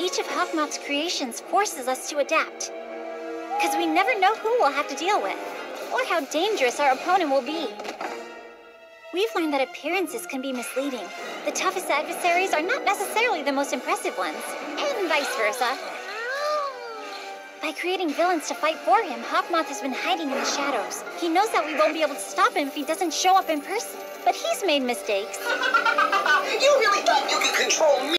Each of Hawkmoth's creations forces us to adapt. Because we never know who we'll have to deal with, or how dangerous our opponent will be. We've learned that appearances can be misleading. The toughest adversaries are not necessarily the most impressive ones, and vice versa. By creating villains to fight for him, Hawkmoth has been hiding in the shadows. He knows that we won't be able to stop him if he doesn't show up in person. But he's made mistakes.